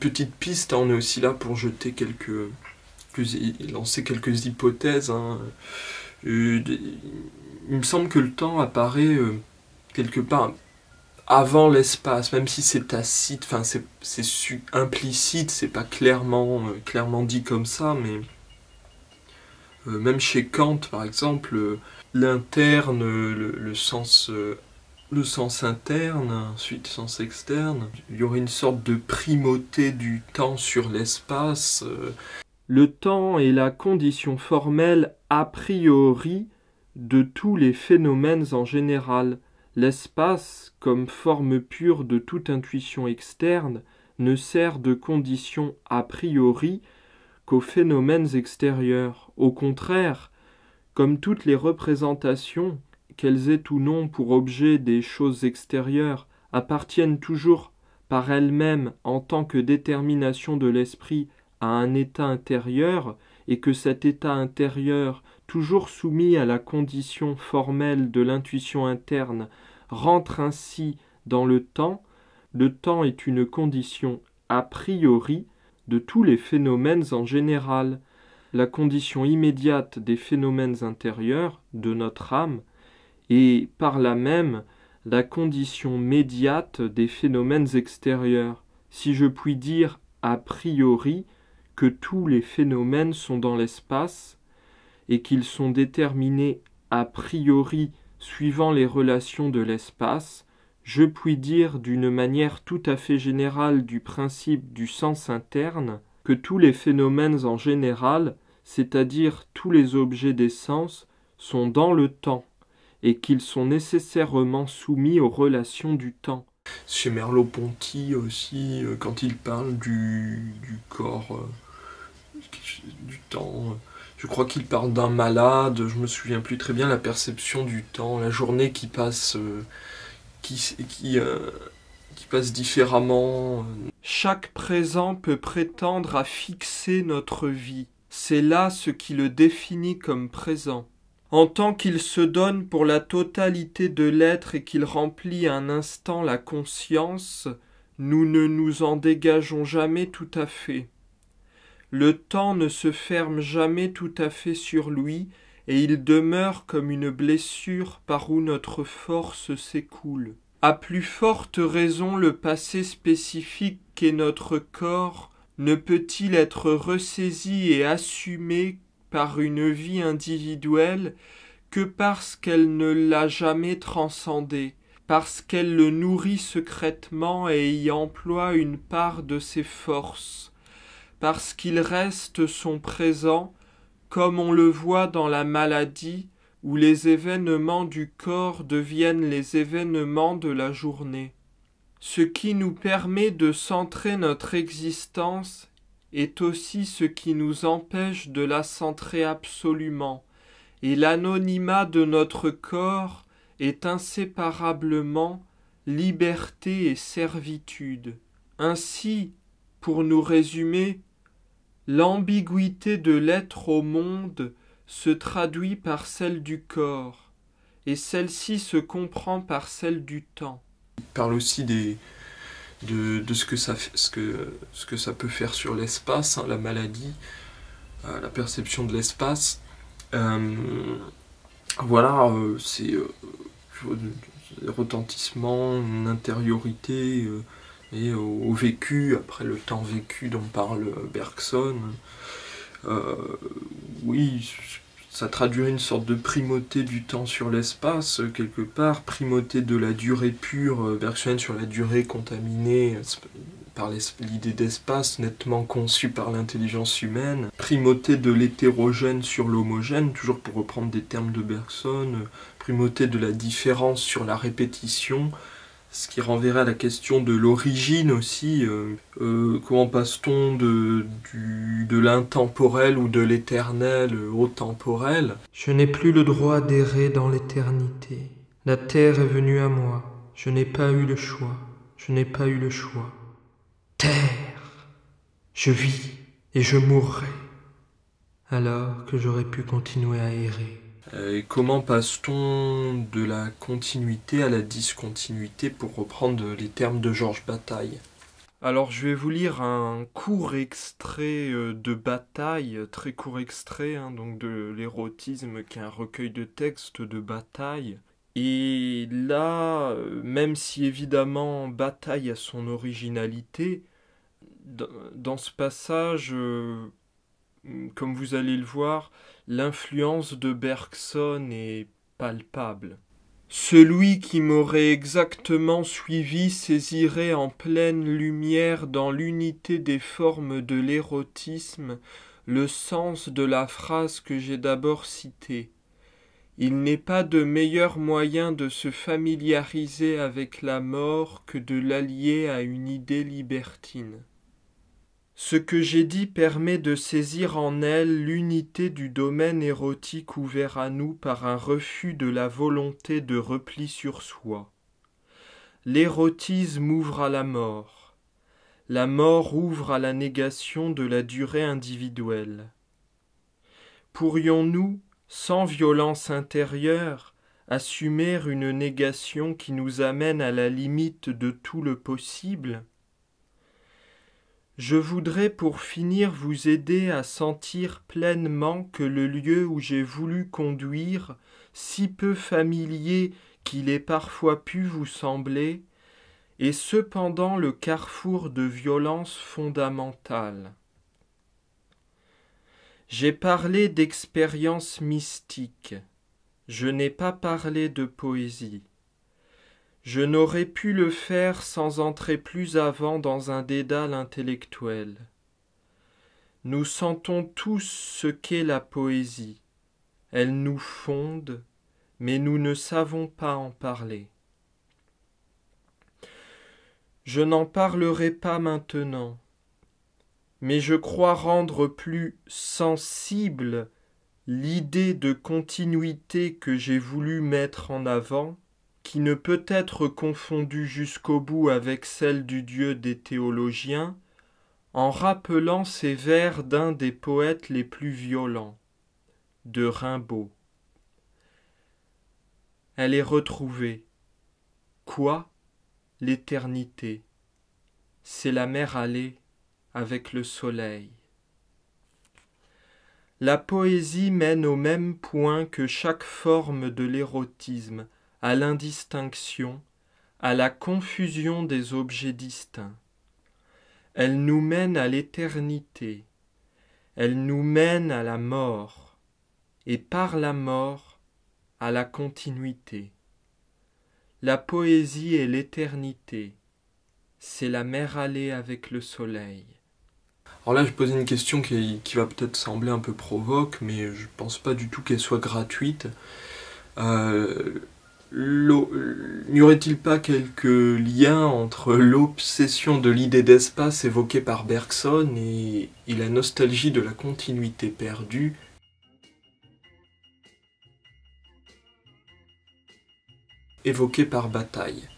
Petite piste, hein, on est aussi là pour jeter quelques, lancer quelques hypothèses. Hein. Euh, il me semble que le temps apparaît euh, quelque part avant l'espace, même si c'est tacite, enfin c'est implicite, c'est pas clairement, euh, clairement dit comme ça, mais même chez Kant par exemple, l'interne, le, sens le sens interne, ensuite sens externe. Il y aurait une sorte de primauté du temps sur l'espace. Le temps est la condition formelle a priori de tous les phénomènes en général. L'espace, comme forme pure de toute intuition externe, ne sert de condition a priori qu'aux phénomènes extérieurs. Au contraire, comme toutes les représentations, qu'elles aient ou non pour objet des choses extérieures, appartiennent toujours par elles-mêmes en tant que détermination de l'esprit à un état intérieur, et que cet état intérieur, toujours soumis à la condition formelle de l'intuition interne, rentre ainsi dans le temps, le temps est une condition a priori de tous les phénomènes en général, la condition immédiate des phénomènes intérieurs de notre âme, et par là même la condition médiate des phénomènes extérieurs, si je puis dire a priori que tous les phénomènes sont dans l'espace et qu'ils sont déterminés a priori suivant les relations de l'espace, je puis dire d'une manière tout à fait générale du principe du sens interne que tous les phénomènes en général, c'est-à-dire tous les objets des sens, sont dans le temps et qu'ils sont nécessairement soumis aux relations du temps. Chez Merleau-Ponty aussi, euh, quand il parle du, corps, euh, du temps, je crois qu'il parle d'un malade, je me souviens plus très bien la perception du temps, la journée qui passe, euh, qui, qui, qui passe différemment. Chaque présent peut prétendre à fixer notre vie. C'est là ce qui le définit comme présent en tant qu'il se donne pour la totalité de l'être et qu'il remplit un instant la conscience, nous ne nous en dégageons jamais tout à fait. Le temps ne se ferme jamais tout à fait sur lui, et il demeure comme une blessure par où notre force s'écoule. À plus forte raison le passé spécifique qu'est notre corps ne peut-il être ressaisi et assumé par une vie individuelle que parce qu'elle ne l'a jamais transcendé, parce qu'elle le nourrit secrètement et y emploie une part de ses forces, parce qu'il reste son présent, comme on le voit dans la maladie, où les événements du corps deviennent les événements de la journée. Ce qui nous permet de centrer notre existence est aussi ce qui nous empêche de la centrer absolument, et l'anonymat de notre corps est inséparablement liberté et servitude. Ainsi, pour nous résumer, l'ambiguïté de l'être au monde se traduit par celle du corps, et celle-ci se comprend par celle du temps. Il parle aussi des, de, ce, que ça, ce, que, ce que ça peut faire sur l'espace, hein, la maladie, euh, la perception de l'espace. Euh, voilà, euh, c'est retentissement, une intériorité et au, vécu, après le temps vécu dont parle Bergson. oui, ça traduirait une sorte de primauté du temps sur l'espace, euh, quelque part, primauté de la durée pure, euh, Bergson sur la durée contaminée euh, par l'idée d'espace nettement conçue par l'intelligence humaine, primauté de l'hétérogène sur l'homogène, toujours pour reprendre des termes de Bergson, primauté de la différence sur la répétition, ce qui renverrait à la question de l'origine aussi. Euh, euh, comment passe-t-on de, de l'intemporel ou de l'éternel au temporel? Je n'ai plus le droit d'errer dans l'éternité. La terre est venue à moi. Je n'ai pas eu le choix. Je n'ai pas eu le choix. Terre Je vis et je mourrai. Alors que j'aurais pu continuer à errer. Euh, comment passe-t-on de la continuité à la discontinuité, pour reprendre les termes de Georges Bataille? Alors je vais vous lire un court extrait euh, de bataille, très court extrait hein, donc de l'érotisme qui est un recueil de textes de bataille. Et là, euh, même si évidemment bataille a son originalité, dans ce passage, comme vous allez le voir, l'influence de Bergson est palpable. Celui qui m'aurait exactement suivi saisirait en pleine lumière dans l'unité des formes de l'érotisme le sens de la phrase que j'ai d'abord citée. Il n'est pas de meilleur moyen de se familiariser avec la mort que de l'allier à une idée libertine. Ce que j'ai dit permet de saisir en elle l'unité du domaine érotique ouvert à nous par un refus de la volonté de repli sur soi. L'érotisme ouvre à la mort. La mort ouvre à la négation de la durée individuelle. Pourrions-nous, sans violence intérieure, assumer une négation qui nous amène à la limite de tout le possible? Je voudrais pour finir vous aider à sentir pleinement que le lieu où j'ai voulu conduire, si peu familier qu'il ait parfois pu vous sembler, est cependant le carrefour de violence fondamentale. J'ai parlé d'expérience mystique, je n'ai pas parlé de poésie. Je n'aurais pu le faire sans entrer plus avant dans un dédale intellectuel. Nous sentons tous ce qu'est la poésie. Elle nous fonde, mais nous ne savons pas en parler. Je n'en parlerai pas maintenant, mais je crois rendre plus sensible l'idée de continuité que j'ai voulu mettre en avant qui ne peut être confondue jusqu'au bout avec celle du Dieu des théologiens, en rappelant ces vers d'un des poètes les plus violents, de Rimbaud. Elle est retrouvée. Quoi? L'éternité. C'est la mer allée avec le soleil. La poésie mène au même point que chaque forme de l'érotisme, à l'indistinction, à la confusion des objets distincts. Elle nous mène à l'éternité, elle nous mène à la mort, et par la mort à la continuité. La poésie est l'éternité, c'est la mer allée avec le soleil. Alors là, je posais une question qui, va peut-être sembler un peu provoque, mais je pense pas du tout qu'elle soit gratuite. Euh, N'y aurait-il pas quelques liens entre l'obsession de l'idée d'espace évoquée par Bergson et, la nostalgie de la continuité perdue? Évoquée par Bataille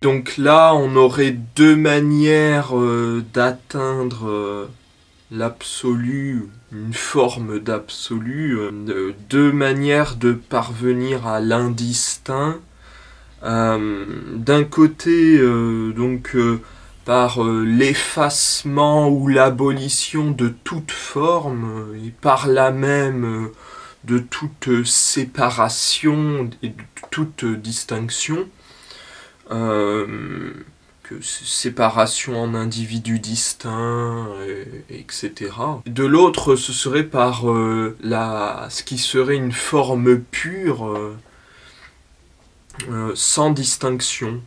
Donc là, on aurait deux manières euh, d'atteindre euh, l'absolu, une forme d'absolu, euh, deux manières de parvenir à l'indistinct. D'un côté, donc par l'effacement ou l'abolition de toute forme et par là même de toute séparation et de toute distinction. Euh, que séparation en individus distincts, etc. De l'autre, ce serait par euh, la, ce qui serait une forme pure, euh, sans distinction.